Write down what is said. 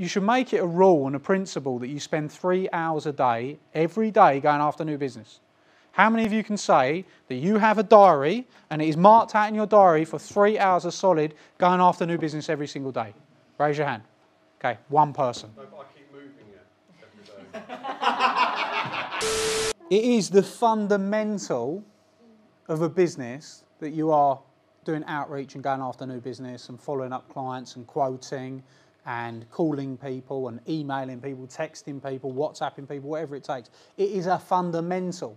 you should make it a rule and a principle that you spend three hours a day, every day, going after new business. How many of you can say that you have a diary and it is marked out in your diary for three hours of solid going after new business every single day? Raise your hand. Okay, one person. No, but I keep moving it every day. It is the fundamental of a business that you are doing outreach and going after new business and following up clients and quoting and calling people and emailing people, texting people, WhatsApping people, whatever it takes. It is a fundamental.